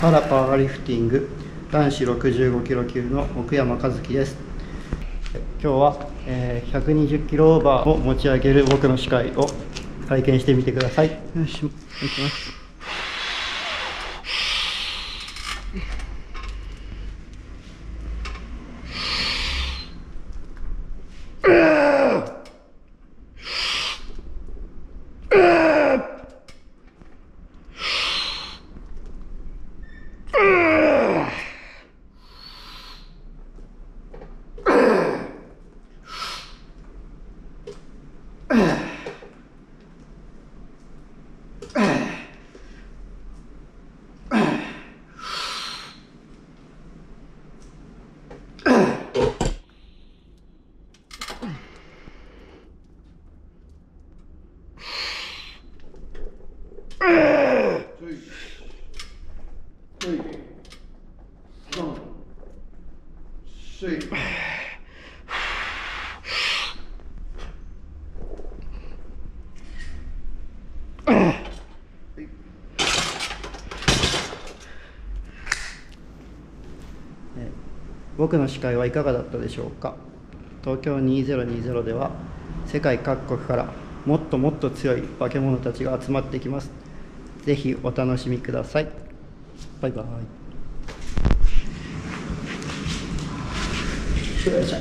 パラパワーリフティング男子65キロ級の奥山和樹です。今日は、えー120キロオーバーを持ち上げる僕の視界を体験してみてください。よしいきます。three, four, six. 僕の司会はいかがだったでしょうか？東京2020では世界各国からもっともっと強い化け物たちが集まってきます。ぜひお楽しみください。バイバイ。よいしょ